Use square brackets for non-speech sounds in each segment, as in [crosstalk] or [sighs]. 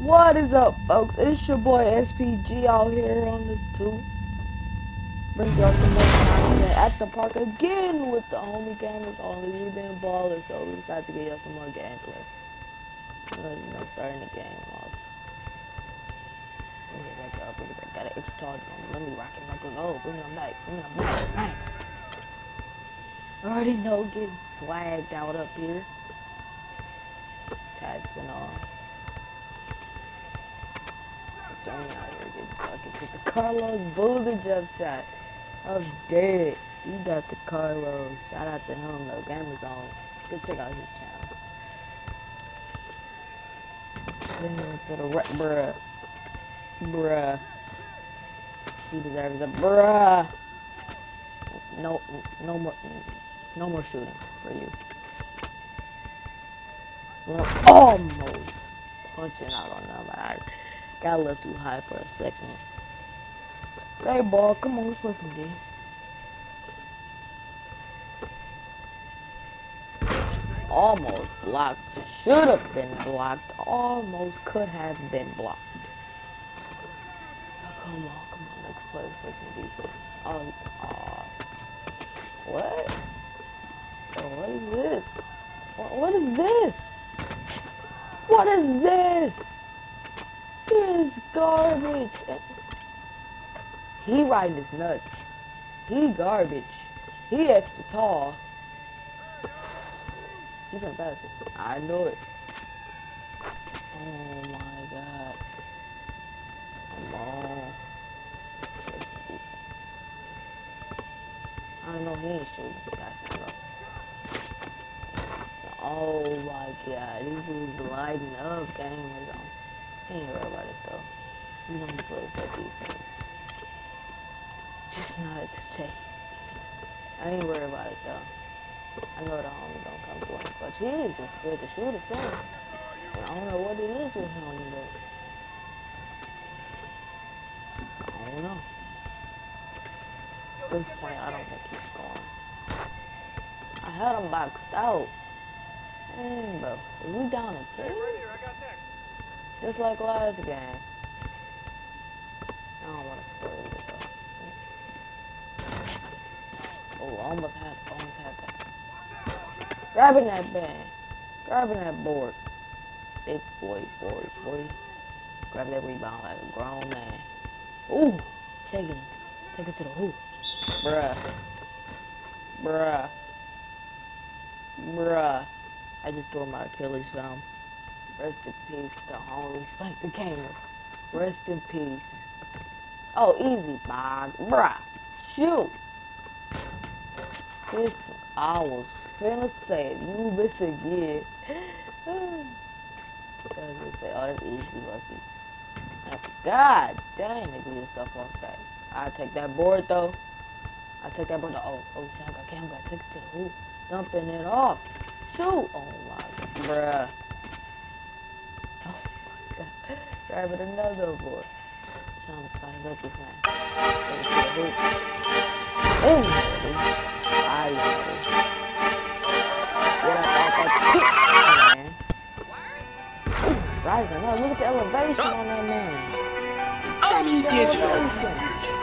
What is up, folks? It's your boy SPG out here on the tube. Bring y'all some more content at the park again with the homie gamers. Only we been balling, so we decided to get y'all some more gameplay. You know, starting the game off. Oh, bring it back up, bring it back. Got an extra target. Let me rock him up and oh, bring him back, bring him back. Bang. Already know getting swagged out up here. Tags and all. Johnny out here fucking with the Carlos Boozer jump shot. I was dead. You got the Carlos. Shout out to him though. GamerzOnly. Go check out his channel. Then to the re- bruh. Bruh. He deserves a bruh. No, no more, no more shooting for you. Almost punching out on them. I got a little too high for a second. Hey, ball, come on, let's play some games. Almost blocked. Should have been blocked. Almost could have been blocked. Come on, come on. Let's play, let's play some defense. Um, uh, what? Oh, what is this? What is this? What is this? This garbage. He riding his nuts. He garbage. He extra tall. He's fantastic. I know it. Oh my god. Come on. I know he ain't shooting fast enough. Oh my god, these dudes lighting up on. He ain't worried about it though. You know he plays that defense. Just not today. I ain't worried about it though. I know the homie don't come to him, but he is just scared to shoot something. And I don't know what it is with him, but I don't know. At this point, I don't think he's scoring. I had him boxed out. Mm, Dang, bro. We down in two? Just like last game. I don't want to spoil it though. Oh, almost had, almost had that. Grabbing that band. Grabbing that board. Big boy, boy, boy. Grab that rebound like a grown man. Ooh, take it. Take it to the hoop. Bruh. Bruh. Bruh. I just tore my Achilles thumb. Rest in peace to homie Spike the Gamer. Rest in peace. Oh, easy, Bog. Bruh. Shoot. This, I was finna say, you miss again. [sighs] I Because they say, oh, that's easy, lucky. God dang, they do this stuff off that. I take that board, though. I take that board, though. Oh, oh, shit, I got cam, got take it to the hoop. Dumping it off. Shoot! Oh my, bruh. Oh my. Grabbing another board. Trying to sign up this man. Anyway, I know. What I thought that man. Ooh, rising up. Look at the elevation on that man. Oh, you get you.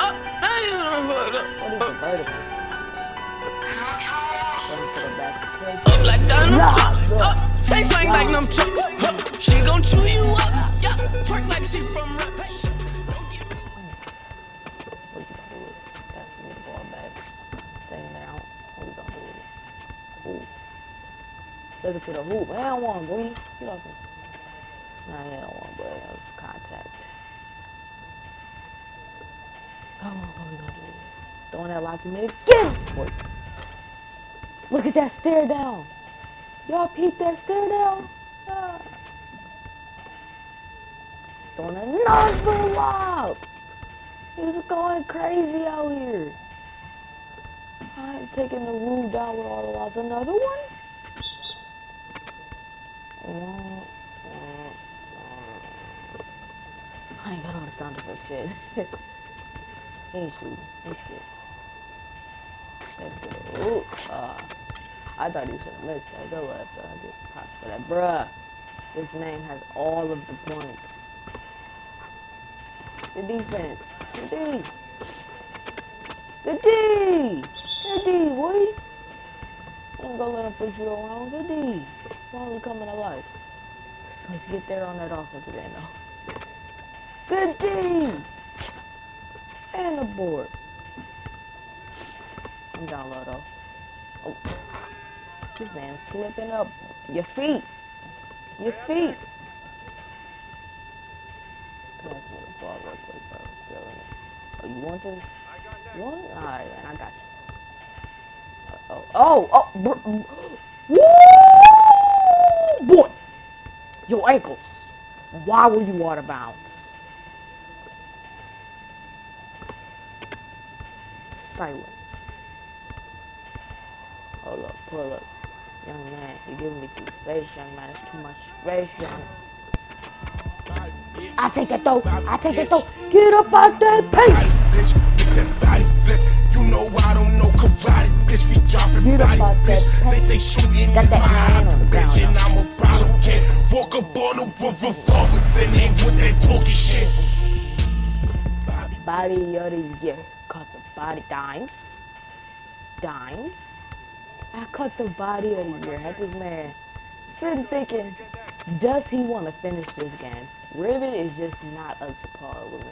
Oh, now you done fucked up. What is vertical? Going to the back. Up like Donald Nah, Trump. Up, say slang like them trucks. She gon' chew you up. Yeah, twerk like she from rap. With it? It? It to the hoop. I don't want boy. Get off me. Nah, I don't want boy. That was contact. Come on, what we gonna do it? Throwing that lot to me again! Boy. Look at that stare down. Y'all peep that down? Ah. Throwing another little lob. He's going crazy out here. I'm taking the roof down with all the lobs. Another one? I ain't got all the sound effects shit. ain't shooting. He's scared. Let's go. I thought he should have missed miss that. Go left. I get props for that. Bruh. This man has all of the points. Good defense. Good D. Good D. Good D, boy. Don't go let him push you around. Good D. Finally coming to life. Let's get there on that offensive end, though. Good D. And a board. I'm down low, though. Oh. This man's slipping up. Your feet. Your feet. Oh, you want to? You want? Alright, man, I got you. Uh, oh, oh, oh, [gasps] Woo! Boy! Your ankles. Why were you out of bounds? Silence. Hold up, pull up. Young man, you're giving me too space, young man. It's too much space, young I take it though. I take it though. Get up out that pace. bitch, that body flip. You know I don't know karate, bitch. We dropping Get body, out bitch. They say shooting is my hobby, bitch, and. I'm a problem. Can't walk up on the with revolvers they with that talking shit. Body of the year. Caught the body dimes. Dimes. I cut the body of the year. Had this man sitting thinking, does he want to finish this game? Rivet is just not up to par with me.